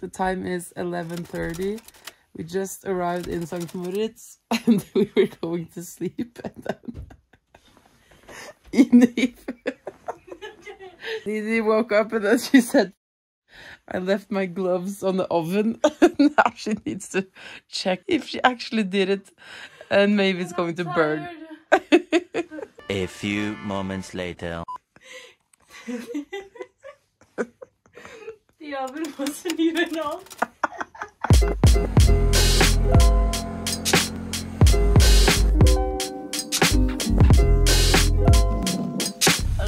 The time is 11.30. We just arrived in St. Moritz and we were going to sleep and then Eve. Nini woke up and then she said, I left my gloves on the oven. now she needs to check if she actually did it and maybe it's going to burn. A few moments later. De har vel også nye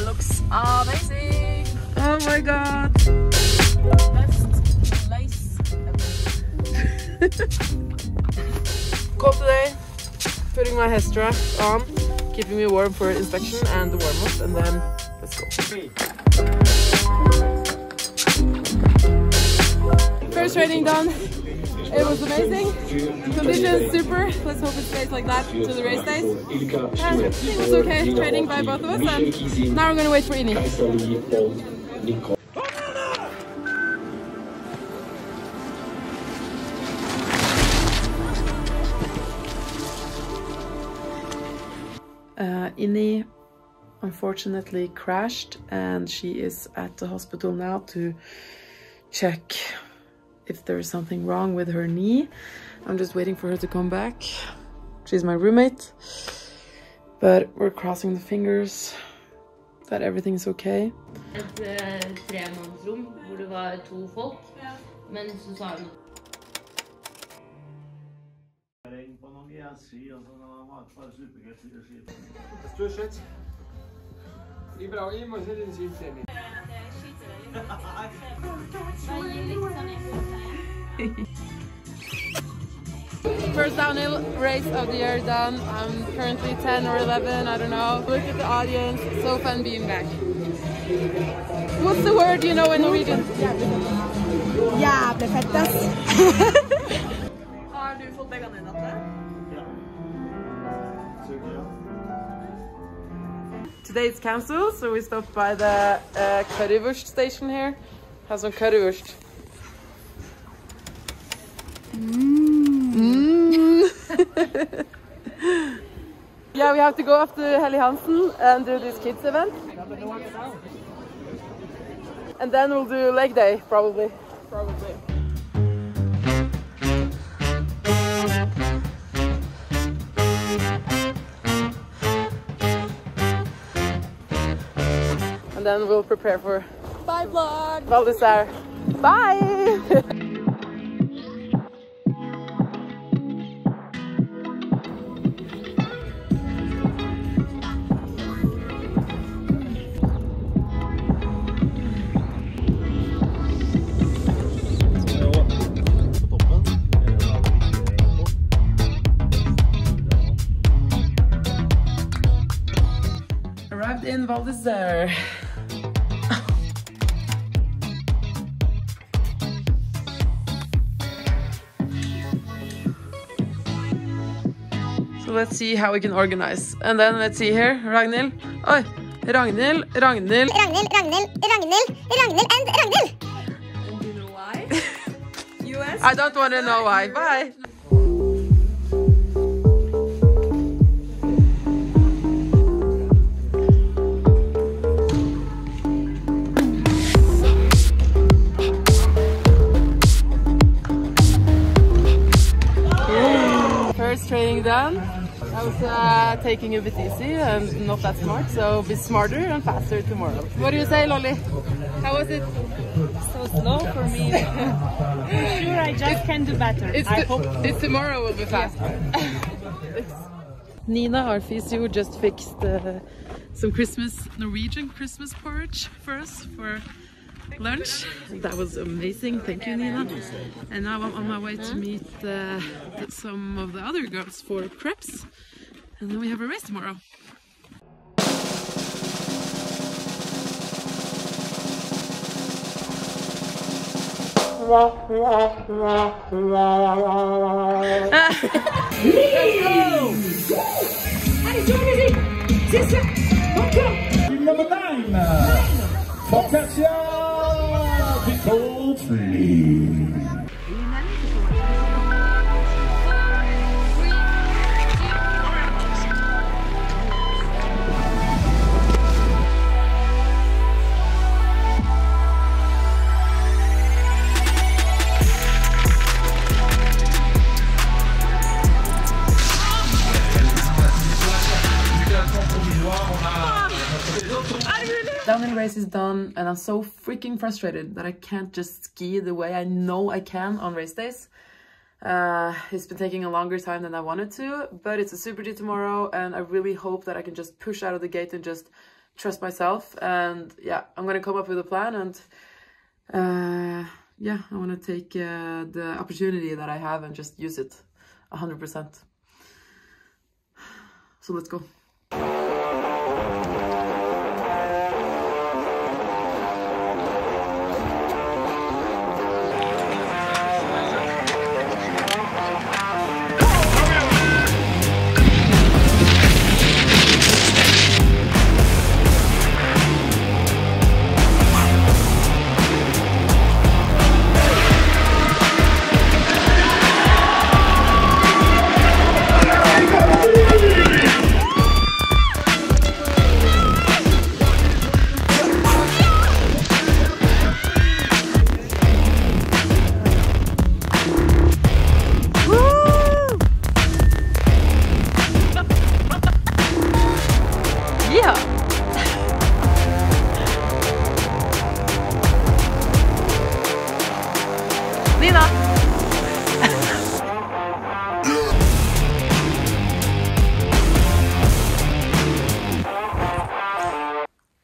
looks amazing. Oh my god. Best lace Cold today. Putting my Hestra on, keeping me warm for inspection and the warm up, and then let's go. First training done. It was amazing. Conditions super. Let's hope it stays like that to the race days. And it was okay training by both of us, and now we're gonna wait for Ini. Uh, Inni unfortunately crashed and she is at the hospital now to check if there's something wrong with her knee. I'm just waiting for her to come back. She's my roommate. But we're crossing the fingers that everything's okay. First downhill race of the year done. I'm currently 10 or 11, I don't know. Look at the audience, so fun being back. What's the word you know in Norwegian? Jævlig fett, ass. Har du fått begge dine natter? Today it's cancelled, so we stopped by the uh, currywurst station here. Have some currywurst. Yeah, we have to go up to Helly Hansen and do this kids event. And then we'll do leg day, probably. Probably. And then we'll prepare for Bye, vlog. Val d'Isère. Bye! Arrived in Val. So let's see how we can organize. And then let's see here, Ragnhild. Oi, Ragnhild, Ragnhild. Ragnhild, Ragnhild, Ragnhild, Ragnhild and Ragnhild. Do you know why? US? I don't want to know why. Bye. Was uh, taking a bit easy and not that smart, so be smarter and faster tomorrow. What do you say, Lolly? How was it? So slow for me. For sure, I just can do better. It's, I t- hope. it's tomorrow will be faster. Nina, our physio, just fixed uh, some Christmas, Norwegian Christmas porridge for us for lunch. That was amazing. Thank you, Nina. And now I'm on my way to meet uh, some of the other girls for preps. And then we have a race tomorrow. Number nine, Pickle Tree. race is done and I'm so freaking frustrated that I can't just ski the way I know I can on race days. Uh, it's been taking a longer time than I wanted to, but it's a Super G tomorrow and I really hope that I can just push out of the gate and just trust myself. And yeah, I'm gonna come up with a plan and uh, yeah, I want to take uh, the opportunity that I have and just use it 100%. So let's go.